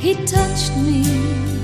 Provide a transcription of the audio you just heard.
He touched me.